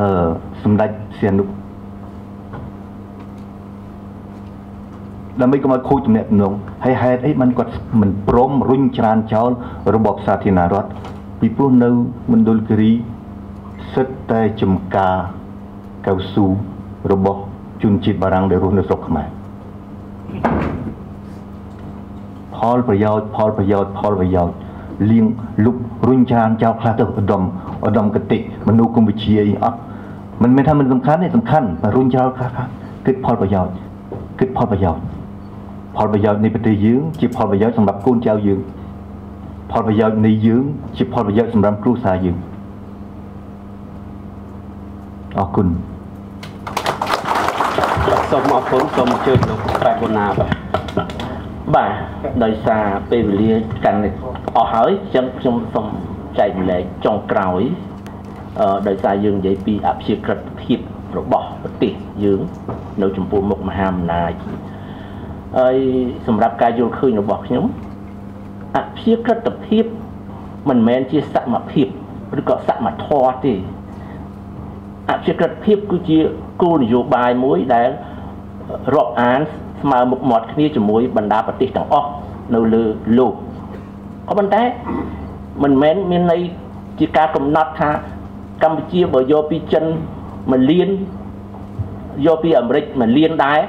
អឺសម្ដេចសៀនុដើម្បីកុំឲ្យខូចទំនាក់ទំនងហើយហេតុអីបានគាត់មិនព្រមរុញច្រានចោលរបបសាធារណរដ្ឋពីព្រោះនៅមណ្ឌលគិរីសិតតែចំការកៅស៊ូរបស់ជនជាតិបារាំងដែលរស់នៅស្រុកខ្មែរផលប្រយោជន៍ផលប្រយោជន៍ផលប្រយោជន៍ លៀងលុបរុញច្រានចោលខ្លះទៅឧត្តមឧត្តមកតិមនុស្សគមវិជាអីអត់មិនមែនថាមិនសំខាន់ទេសំខាន់បើរុញចោលខ្លះខ្លះគិតផលប្រយោជន៍គិតផលប្រយោជន៍ផលប្រយោជន៍នៃប្រទេសយើងជាផលប្រយោជន៍សម្រាប់កូនចៅយើងផលប្រយោជន៍នៃយើងជាផលប្រយោជន៍សម្រាប់គ្រួសារយើងអរគុណសូមអរគុណសូមអញ្ជើញលោកប្រែបុណាបាទបាទដោយសារពេលវេលាកាន់ អស់ហើយអញ្ចឹងខ្ញុំសូមចែកម្លែកចុងក្រោយអឺដោយសារយើងនិយាយពីអភិជាក្រិតភាពរបស់ប្រទេសយើងនៅចំពោះមុខមហាអំណាចហើយសម្រាប់ការយល់ឃើញរបស់ខ្ញុំអភិជាក្រិតភាពមិនមែនជាសមភាពឬក៏សមធម៌ទេអភិជាក្រិតភាពគឺជាគោលនយោបាយមួយដែលរាប់អានស្មើមុខមាត់គ្នាជាមួយបណ្ដាប្រទេសទាំងអស់នៅលើលោក ក៏ប៉ុន្តែមិនមែនមានន័យជាការកំណត់ថាកម្ពុជាបើយកពីចិនមួយលានយកពីអាមេរិកមួយលានដែរ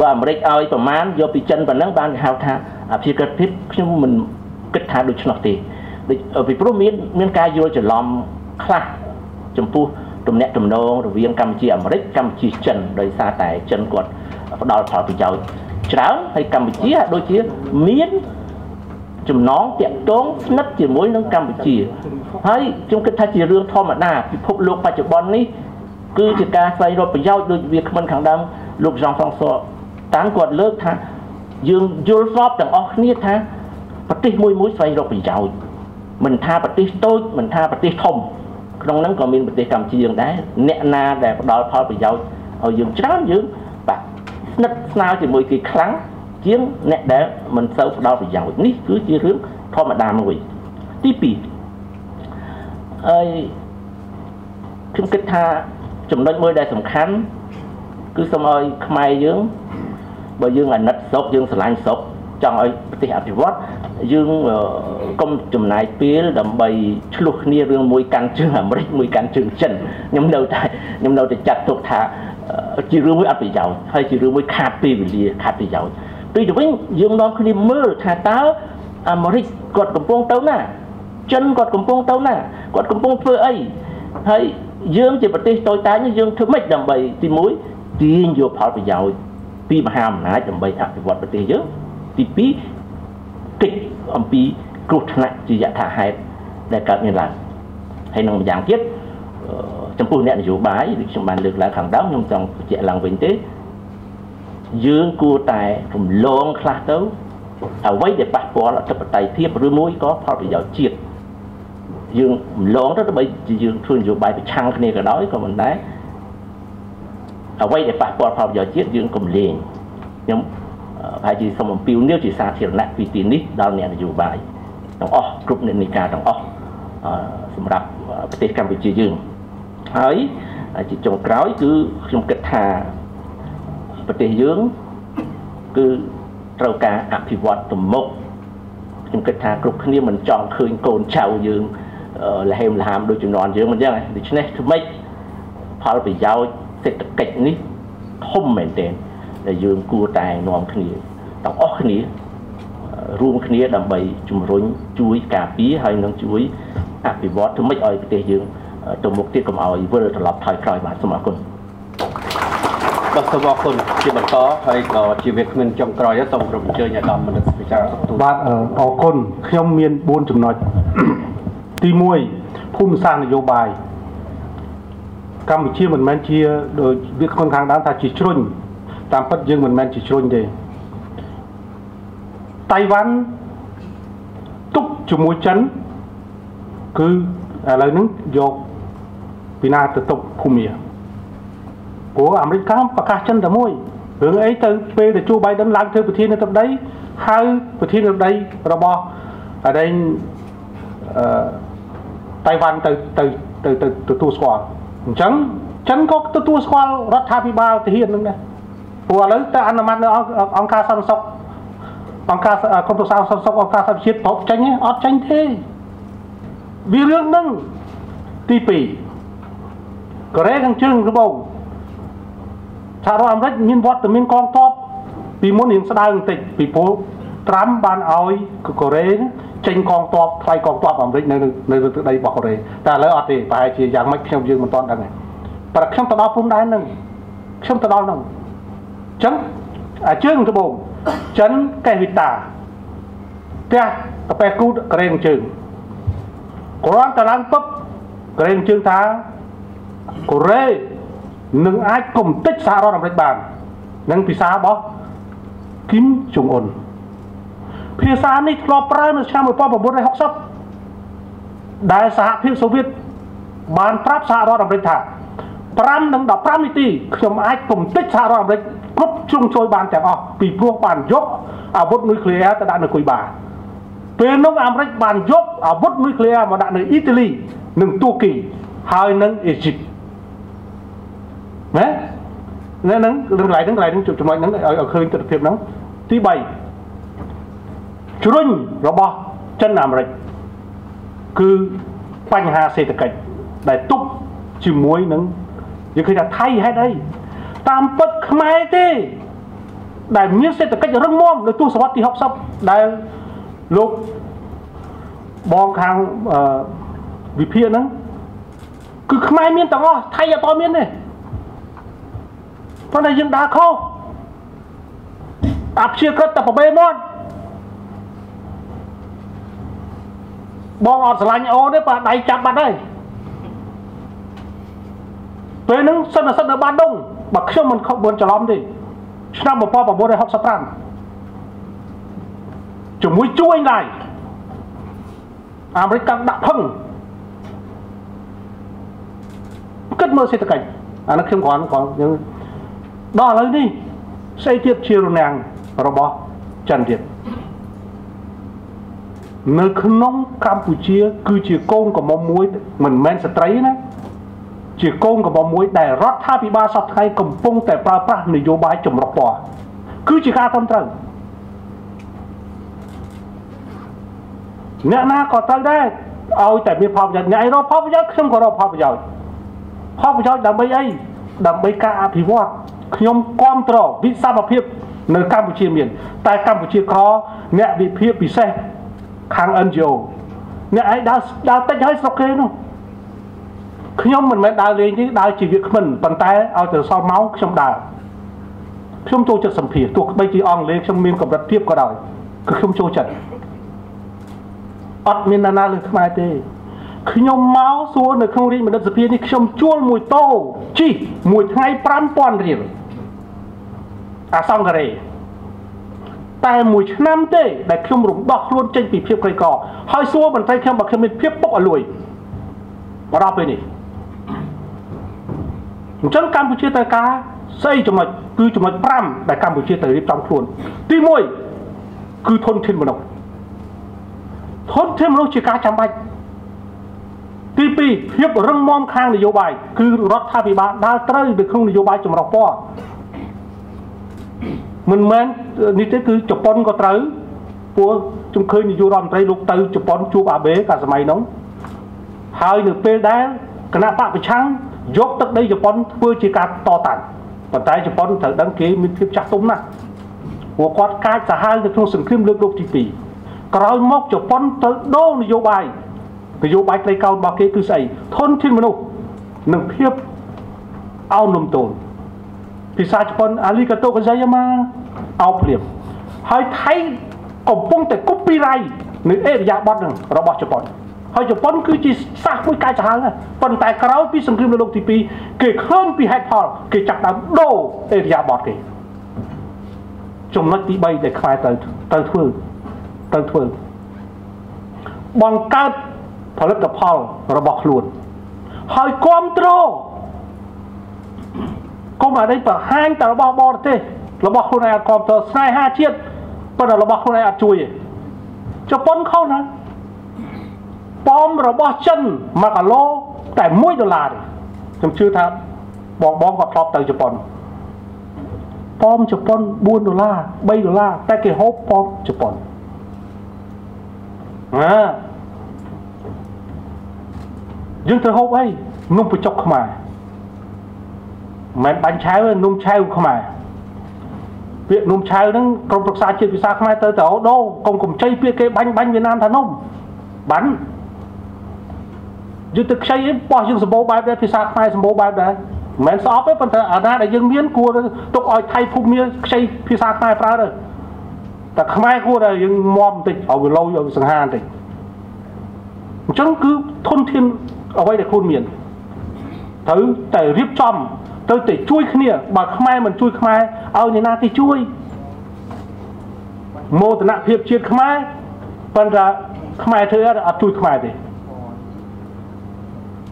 បើអាមេរិកឲ្យប្រមាណយកពីចិនប៉ុណ្ណឹងបានគេហៅថាអភិក្រិតភាពខ្ញុំមិនគិតថាដូច្នោះទេដូចពីព្រោះមានមានការយល់ច្រឡំខ្លះចំពោះទំនាក់ទំនងរវាងកម្ពុជាអាមេរិកកម្ពុជាចិនដោយសារតែចិនគាត់ផ្ដល់ផលប្រយោជន៍ច្រើនហើយកម្ពុជាដូចជាមាន ចំណងតាក់ទងស្និទ្ធជាមួយនឹងកម្ពុជាហើយខ្ញុំគិតថាជារឿងធម្មតាពិភពលោកបច្ចុប្បន្ននេះគឺជាការស្វែងរកប្រយោជន៍ដូចវាគ្មិនខាងដើមលោកចង់សងសតាមគាត់លើកថាយើងយល់ស្របទាំងអស់គ្នាថាប្រទេសមួយមួយស្វែងរកប្រយោជន៍មិនថាប្រទេសតូចមិនថាប្រទេសធំក្នុងហ្នឹងក៏មានប្រទេសកម្ពុជាយើងដែរអ្នកណាដែលផ្ដល់ផលប្រយោជន៍ឲ្យយើងច្រើនយើងបាទស្និទ្ធស្នាលជាមួយគេខ្លាំង ជាងអ្នកដែលមិនសូវផ្ដល់ប្រយោជន៍នេះគឺជារឿងធម្មតាមួយទី2ហើយខ្ញុំគិតថាចំណុចមួយដែលសំខាន់គឺសូមឲ្យខ្មែរយើងបើយើងអាណិតស្រុកយើងស្រឡាញ់ស្រុកចង់ឲ្យប្រទេសអភិវឌ្ឍយើងកុំចំណាយពេលដើម្បីឆ្លោះគ្នារឿងមួយកាន់ជើងអាមេរិកមួយកាន់ជើងចិនខ្ញុំនៅតែខ្ញុំនៅតែចាត់ទុកថាជារឿងមួយអត់ប្រយោជន៍ហើយជារឿងមួយខាតពេលវេលាខាតប្រយោជន៍ ពីទៅវិញយើងនាំគ្នាមើលថាតើអាមេរិកគាត់កំពុងទៅណាចិនគាត់កំពុងទៅណាគាត់កំពុងធ្វើអីហើយយើងជាប្រទេសតូចតាចយើងធ្វើម៉េចដើម្បីទី1ទាញយកផលប្រយោជន៍ពីមហាអំណាចដើម្បីអភិវឌ្ឍប្រទេសយើងទី2កិច្ចអំពីគ្រោះថ្នាក់ជាយថាហេតុដែលកើតមានឡើងហើយនឹងម្យ៉ាងទៀតចំពោះអ្នកនយោបាយដូចខ្ញុំបានលើកឡើងខាងដើមខ្ញុំចង់បញ្ជាក់ឡើងវិញទេ យើងគួរតែរំលងខ្លះទៅអ្វីដែលប៉ះពាល់អធិបតេយ្យភាពឬមួយក៏ផលប្រយោជន៍ជាតិយើងរំលងទៅដើម្បីយើងធ្វើនយោបាយប្រឆាំងគ្នាក៏ដោយក៏មិនដែរអ្វីដែលប៉ះពាល់ផលប្រយោជន៍ជាតិយើងកុំលេងខ្ញុំប្រហែលជាសូមអំពាវនាវជាសាធារណៈពីទីនេះដល់អ្នកនយោបាយទាំងអស់គ្រប់អ្នកនីការទាំងអស់សម្រាប់ប្រទេសកម្ពុជាយើងហើយជាចុងក្រោយគឺខ្ញុំគិតថា ប្រទេសយើងគឺត្រូវការអភិវឌ្ឍទៅមុខខ្ញុំគិតថាគ្រប់គ្នាមិនចង់ឃើញកូនចៅយើងលហេមលហាមដូចជំនាន់យើងមិនចឹងដូច្នេះធ្វើម៉េចផលប្រយោជន៍សេដ្ឋកិច្ចនេះធំមែនទែនដែលយើងគួរតែនាំគ្នាទាំងអស់គ្នារួមគ្នាដើម្បីជំរុញជួយការពារហើយនឹងជួយអភិវឌ្ឍធ្វើម៉េចឲ្យប្រទេសយើងទៅមុខទៀតកុំឲ្យវិលត្រឡប់ថយក្រោយបាទសូមអរគុណ បាទសូមអរគុណជាបន្តហើយក៏ជាវាគ្មិនចុងក្រោយសូមគ្រប់អញ្ជើញអាដាមមនិតពិចារណាទូបាទអរគុណខ្ញុំមាន4ចំណុចទី1ភូមិសាស្ត្រនយោបាយកម្ពុជាមិនមែនជាដូចវាគ្មិនខាងដើមថាជាជ្រុញតាមពិតយើងមិនមែនជាជ្រុញទេតៃវ៉ាន់ទុកជាមួយចិនគឺឥឡូវហ្នឹងយកពីណាទៅទុកភូមិ ព្រោះអាមេរិកកាំប្រកាសចិនតែមួយរឿងអីទៅពេលដែលជួប Biden ឡើងធ្វើប្រធានាធិបតីហៅប្រធានាធិបតីរបស់អរិញអឺតៃវ៉ាន់ទៅទៅទៅទៅទទួលស្គាល់អញ្ចឹងចិនក៏ទទួលស្គាល់រដ្ឋាភិបាលទាហាននឹងដែរព្រោះឥឡូវតែអនុម័តនៅអង្គការសន្តិសុខអង្គការក្រុមប្រឹក្សាសន្តិសុខអង្គការសហប្រជាជាតិប្រកចេញអត់ចេញទេវារឿងហ្នឹងទី2កូរ៉េខាងជើងត្បូង សហរដ្ឋអាមេរិកមានវត្តមានកងទ័ពពីមុនរៀងស្ដៅបន្តិចពីព្រោះត្រាំបានឲ្យកូរ៉េចេញកងទ័ពថ្លៃកងទ័ពអាមេរិកនៅនៅលើទឹកដីរបស់កូរ៉េតែឥឡូវអត់ទេប្រហែលជាយ៉ាងម៉េចខ្ញុំយើងមិនទាន់ដឹងទេតែខ្ញុំទៅដល់ព្រំដែនហ្នឹងខ្ញុំទៅដល់ហ្នឹងអញ្ចឹងអាជើងត្បូងចិនកេះវីតាផ្ទះកាប៉ែគូតក្រែងជើងគ្រាន់តែឡើងពឹបក្រែងជើងថាកូរ៉េ នឹងអាចគំតិចសហរដ្ឋអាមេរិកបាននឹងភាសារបស់គីមជុងអ៊ុនភាសានេះធ្លាប់ប្រើនៅឆ្នាំ1960ដែលសហភាពសូវៀតបានប្រាប់សហរដ្ឋអាមេរិកថា5និង15នាទីខ្ញុំអាចគំតិចសហរដ្ឋអាមេរិកគ្រប់ជ្រុងជ្រោយបានទាំងអស់ពីព្រោះបានយកអាវុធនុយក្លេអ៊ែរទៅដាក់នៅគុយបាពេលនោះអាមេរិកបានយកអាវុធនុយក្លេអ៊ែរមកដាក់នៅអ៊ីតាលីនិងទួគីហើយនិងអេស៊ីប ណានៅនឹងរឿងកន្លែងហ្នឹងកន្លែងហ្នឹងចំណុចហ្នឹងឲ្យឃើញទស្សនភាពហ្នឹងទី3ជ្រុញរបស់ចិនអាមេរិកគឺបញ្ហាសេដ្ឋកិច្ចដែលទប់ជាមួយនឹងយើងឃើញថាថៃហេតុអីតាមពិតខ្មែរទេដែលមានសេដ្ឋកិច្ចរឹងមាំនៅទសវត្សទី60ដែលលោកបងខាងវិភាគហ្នឹងគឺខ្មែរមានទាំងអស់ថៃអត់មានទេ ប៉ុន្តែយើងដើរខុសអព្យាក្រឹតតែប្របែមាត់បងអត់ស្រឡាញ់អូនទេបើដៃចាប់បាត់ហើយពេលហ្នឹងសិនសិននៅបានដងបើខ្ញុំមិនខុសមិនច្រឡំទេឆ្នាំ1965ជាមួយជួយឡាយអាមេរិកកាន់ដាក់ផឹងគិតមើលសេដ្ឋកិច្ចអានេះខ្ញុំគ្រាន់គ្រាន់យើង ដល់ឥឡូវនេះស្អីទៀតជារនាំងរបស់ចិនទៀតនៅក្នុងកម្ពុជា គឺជាកូនកំមុំមួយមិនមែនស្ត្រីណាជាកូនកំមុំមួយដែលរដ្ឋាភិបាលសពថ្ងៃកំពុងតែប្រើប្រាស់នយោបាយចម្រុះពណ៌គឺជាការត្រឹមត្រូវអ្នកណាក៏ត្រូវដែរឲ្យតែមានផលប្រយោជន៍អ្នកឯងរកផលប្រយោជន៍ខ្ញុំក៏រកផលប្រយោជន៍ផលប្រយោជន៍ដើម្បីអីដើម្បីការអភិវឌ្ឍ ខ្ញុំគ្រប់គ្រងវិសមភាពនៅកម្ពុជាមាន តែកម្ពុជាខអ្នកវិភាគពិសេសខាង NGO អ្នកឯងដើរដើរតិចហើយស្រុកគេនោះខ្ញុំមិនមែនដើរលេងទេដើរជាវាគ្មិនប៉ុន្តែឲ្យទៅសល់ម៉ោងខ្ញុំដើរខ្ញុំចូលចិត្តសម្ភារទោះបីជាអង់គ្លេសខ្ញុំមានកម្រិតទាបក៏ដោយគឺខ្ញុំចូលចិត្តអត់មានណាណាលើខ្មែរទេ ខ្ញុំមកសួរនៅក្នុងរាជមនិតសភានេះខ្ញុំជួលមួយតោជីមួយថ្ងៃ5000រៀលអាសង្ការេតែមួយឆ្នាំទេដែលខ្ញុំរំដោះខ្លួនចេញពីភាពក្រីក្រហើយសួរបន្ត្រីខ្ញុំបើខ្ញុំមានភាពពុកអលួយមកដល់ពេលនេះអញ្ចឹងកម្ពុជាត្រូវការស្អីចំណុចគឺចំណុច5ដែលកម្ពុជាត្រូវរៀបចំខ្លួនទី1គឺធនធានមនុស្សធនធានមនុស្សជាការចាំបាច់ ទី2ភាពរឹងមាំខាងនយោបាយគឺរដ្ឋាភិបាលដើរត្រូវនៅក្នុងនយោបាយចម្រុះពណ៌មិនមែននេះទេគឺជប៉ុនក៏ត្រូវព្រោះខ្ញុំឃើញនាយករដ្ឋមន្ត្រីលោកទៅជប៉ុនជួបអាបេកាលសម័យនោះហើយនៅពេលដែលគណៈបកប្រឆាំងយកទឹកដីជប៉ុនធ្វើជាការតតាំងប៉ុន្តែជប៉ុនត្រូវដឹងគេមានភាពចាស់ទុំណាស់ព្រោះគាត់កាចសាហាវនៅក្នុងសង្គ្រាមលើកលោកទី2ក្រោយមកជប៉ុនទៅដូរនយោបាយ នយោបាយត្រីកោណរបស់គេគឺស្អីធនធានមនុស្សនិងភាពអោនលំទោនភាសាជប៉ុនអាលីកាតូកសាយាម៉ាអោភ្លាមហើយថៃកំពុងតែ copyright នៅអេរយាប័តនឹងរបស់ជប៉ុនហើយជប៉ុនគឺជាសាសមួយកាយសាហាវប៉ុន្តែក្រោយពីសង្គ្រាមលោកទី2គេឃើញពីហេតុផលគេចាប់ដើមដូរអេរយាប័តគេចំណុចទី3ដែលខ្មែរត្រូវត្រូវធ្វើត្រូវធ្វើបង្កើត ផលិតផលរបស់ខ្លួន ហើយគ្រប់គ្រងកុំឲ្យបង្ហាញតែរបស់បរទេសរបស់ខ្លួនឯងអត់គ្រប់គ្រងស្នេហាជាតិប៉ុន្តែរបស់ខ្លួនឯងអត់ជួយទេជប៉ុនខុសណាប៉មរបស់ចិន1គីឡូតែ1ដុល្លារទេខ្ញុំជឿថាបងបងគាត់ធ្លាប់ទៅជប៉ុនប៉មជប៉ុន4ដុល្លារ3ដុល្លារតែគេហូបប៉មជប៉ុនណា យើងត្រូវហូបអីនំបញ្ចុកខ្មែរមិនមែនបាញ់ឆៅទេនំឆៅខ្មែរពាក្យនំឆៅហ្នឹងក្រុមប្រឹក្សាជាតិភាសាខ្មែរទៅទៅអូដូកុំកំជ័យពាក្យគេបាញ់បាញ់វៀតណាមថានំបានយើងទៅខ្ចីអីបោះយើងសម្បូរបែបដែរភាសាខ្មែរសម្បូរបែបដែរមិនមែនស្អប់ទេប៉ុន្តែអាណាដែលយើងមានគួរទុកឲ្យថៃភូមិមានខ្ចីភាសាខ្មែរប្រើទៅតែខ្មែរគួរតែយើងមមបន្តិចឲ្យវាលោយឲ្យសង្ហាបន្តិចអញ្ចឹងគឺធនធាន អ្វីដែលខ្លួនមានត្រូវតែរៀបចំត្រូវតែជួយគ្នាបើខ្មែរមិនជួយខ្មែរឲ្យអ្នកណាគេជួយមោទនភាពជាតិខ្មែរប៉ុន្តែខ្មែរធ្វើអត់ជួយខ្មែរទេ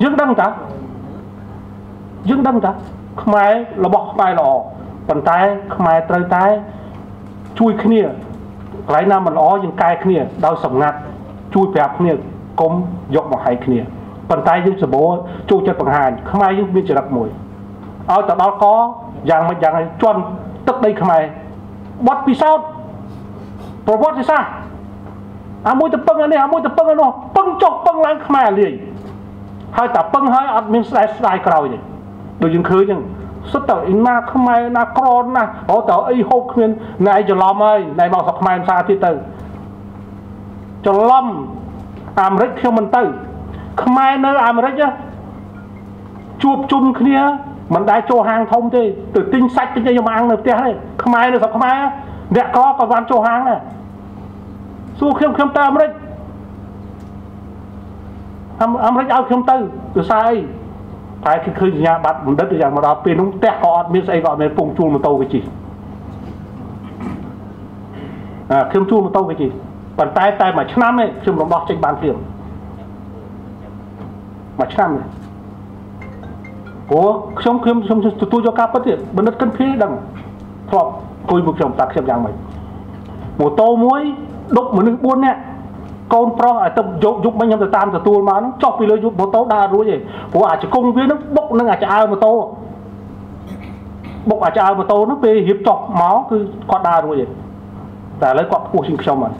យើងដឹងតាយើងដឹងតាខ្មែររបស់ខ្មែរល្អប៉ុន្តែខ្មែរត្រូវតែជួយគ្នាកន្លែងណាមិនល្អយើងកែគ្នាដោយសម្ងាត់ជួយប្រាប់គ្នាកុំយកមកហែកគ្នា ប៉ុន្តែយើងសម្បូរចូលចិត្តបង្ហាញខ្មែរយើងមានចរិតមួយឲ្យទៅដល់កយ៉ាងមិនយ៉ាងជន់ទឹកដីខ្មែរបត់ពិសោធន៍ប្រវត្តិសាស្ត្រអាមួយទៅពឹងអានេះអាមួយទៅពឹងអានោះពឹងចុះពឹងឡើងខ្មែរលាយហើយតែពឹងហើយអត់មានស្ដាយស្ដាយក្រោយទេដូចយើងឃើញហ្នឹងសុទ្ធតែអ៊ីណាខ្មែរណាក្រណាអូតើអីហូបគ្មានណែច្រឡំហើយណែមកស្រុកខ្មែរភាសាទៀតទៅច្រឡំអាមេរិកខ្ញុំមិនទៅ ខ្មែរនៅអាមេរិកជួបជុំគ្នាមិនដែលចូលហាងធំទេទៅទិញសាច់ទិញអីមកអាំងនៅផ្ទះទេខ្មែរនៅស្រុកខ្មែរអ្នកក្រក៏បានចូលហាងដែរសួរខ្ញុំខ្ញុំទៅអាមេរិកអាមេរិកឲ្យខ្ញុំទៅទៅសារអីតែគឺឃើញសញ្ញាបត្របណ្ឌិតយ៉ាងមកដល់ពេលនោះផ្ទះក៏អត់មានស្អីក៏អត់មានពងជួលម៉ូតូគេជិះអាខ្ញុំជួលម៉ូតូគេជិះប៉ុន្តែតែមួយឆ្នាំឯងខ្ញុំរំដោះចេញបានភ្លាម មួយឆ្នាំទេព្រោះខ្ញុំខ្ញុំខ្ញុំទទួលយកការពិតទៀតបណ្ឌិតកិនភីដឹងធ្លាប់គួយមកខ្ញុំតាខ្ញុំយ៉ាងម៉េចម៉ូតូមួយដប់មនុស្ស4នាក់កូនប្រុសឲ្យទៅយកយុបមិញខ្ញុំទៅតាមទទួលមកហ្នឹងចុះពីលើយុបម៉ូតូដើររួចឯងព្រោះអាចង្គង់វាហ្នឹងបុកនឹងអាចអើម៉ូតូបុកអាចអើម៉ូតូហ្នឹងពេលរៀបចុះមកគឺគាត់ដើររួចឯងតែឥឡូវគាត់ពោះជាងខ្ញុំហើយ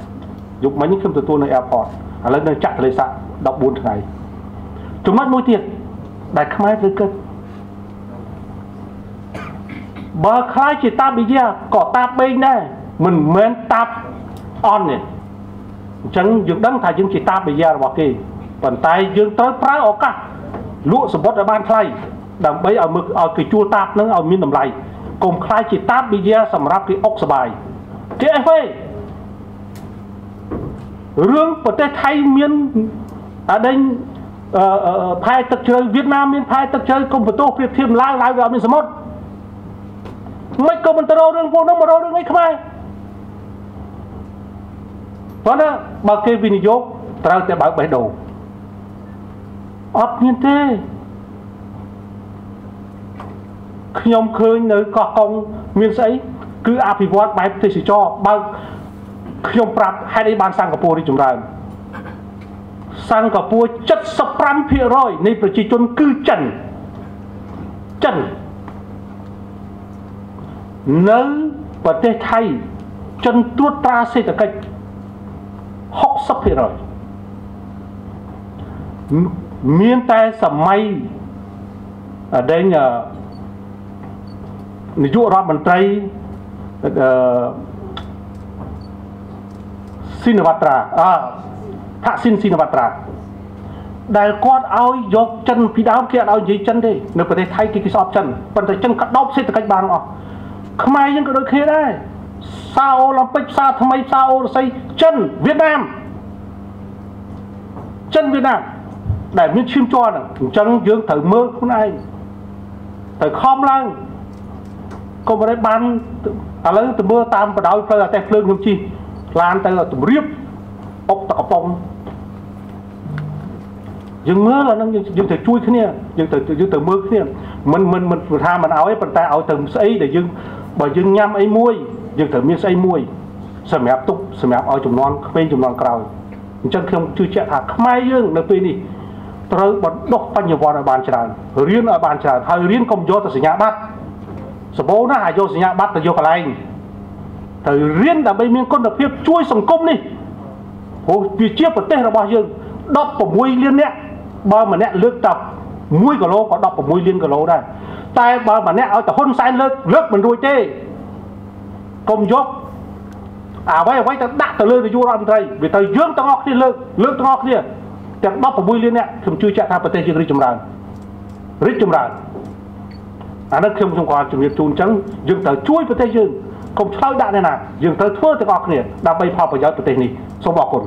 យុបមិញខ្ញុំទទួលនៅ airport ឥឡូវនៅចាក់ទលេសាក់14ថ្ងៃ ចំណុចមួយទៀតដែលខ្មែរត្រូវគិតបើខ្លាយជាតាបិយាក៏តាបបេងដែរមិនមែនតាបអន់ទេអញ្ចឹងយើងដឹងថាយើងជាតាបិយារបស់គេប៉ុន្តែយើងត្រូវប្រើឱកាសលក់សម្បត្តិឲ្យបានថ្លៃដើម្បីឲ្យមើលឲ្យគេជួលតាបនឹងឲ្យមានតម្លៃកុំខ្លាយជាតាបវិយាសម្រាប់គេអុកសបាយគេអីទេរឿងប្រទេសថៃមានអាដេញ ផែទឹកជ្រៅវៀតណាមមានផែទឹកជ្រៅកុំបន្ទោសប្រៀបធៀបឡើងឡើងវាអត់មានសមុទ្រមិនក៏មិនទៅរករឿងពួកនោះមករករឿងអីខ្មែរប៉ុន្តែបើគេវិនិយោគត្រូវតែបើកបេះដូងអត់មានទេខ្ញុំឃើញនៅកោះកុងមានស្អីគឺអភិវឌ្ឍបែបទេសចរបើកខ្ញុំប្រាប់ហេតុអីបានសិង្ហបុរីចម្រើន សិង្ហបុរី75%នៃប្រជាជនគឺចិនចិននៅប្រទេសថៃចិនត្រួតត្រាសេដ្ឋកិច្ច60%មានតែសម័យដែលនាយករដ្ឋមន្ត្រីអឺស៊ីនវត្រាអ ថាក់ស៊ីនស៊ីនវត្រាដែលគាត់ឲ្យយកចិនពីដើមគេអត់ឲ្យនិយាយចិនទេនៅប្រទេសថៃគេគេស្អប់ចិនប៉ុន្តែចិនក៏ដោបសេដ្ឋកិច្ចបានអស់ខ្មែរយើងក៏ដូចគ្នាដែរផ្សារអូឡ িম্প ិកផ្សារថ្មីផ្សារអូរស័យចិនវៀតណាមចិនវៀតណាមដែលមានឈាមជ័រហ្នឹងអញ្ចឹងយើងត្រូវមើលខ្លួនឯងត្រូវខំឡើងកុំឲ្យបានឥឡូវទៅមើលតាមបដោយផ្លូវអាទេសភ្លើងខ្ញុំជិះឡានទៅទម្រាប អុកតកប៉ុងយើងមើលអាហ្នឹងយើងត្រូវជួយគ្នាយើងត្រូវយើងត្រូវមើលគ្នាមិនមិនមិនថាមិនឲ្យប៉ុន្តែឲ្យទៅស្អីដែលយើងបើយើងញ៉ាំអីមួយយើងត្រូវមានស្អីមួយសម្រាប់ទុកសម្រាប់ឲ្យចំនួនក្មេងចំនួនក្រោយអញ្ចឹងខ្ញុំជឿជាក់ថាខ្មែរយើងនៅពេលនេះត្រូវបណ្ដុះបញ្ញវន្តឲ្យបានច្រើនរៀនឲ្យបានច្រើនហើយរៀនកុំយកទៅសញ្ញាបត្រសម្បូរណាស់ឲ្យយកសញ្ញាបត្រទៅយកកន្លែងត្រូវរៀនដើម្បីមានគុណភាពជួយសង្គមនេះ ព្រោះវាជាប្រទេសរបស់យើង16លាននាក់បើម្នាក់លើកតា1គីឡូក៏16លានគីឡូដែរតែបើម្នាក់ឲ្យទៅហ៊ុនសែនលើកលើកមិនរួចទេកុំយកអ្វីអ្វីទៅដាក់ទៅលើនាយករដ្ឋមន្ត្រីវាទៅយើងទាំងអស់គ្នាលើកលើកទាំងអស់គ្នាទាំង16លាននាក់ខ្ញុំជឿជាក់ថាប្រទេសយើងរីកចម្រើនរីកចម្រើនអានេះខ្ញុំខ្ញុំគាត់ជំរាបជូនអញ្ចឹងយើងត្រូវជួយប្រទេសយើង កុំឆ្លើយដាក់អ្នកណាយើងត្រូវធ្វើទាំងអស់គ្នាដើម្បីផលប្រយោជន៍ប្រទេសនេះសូមអរគុណ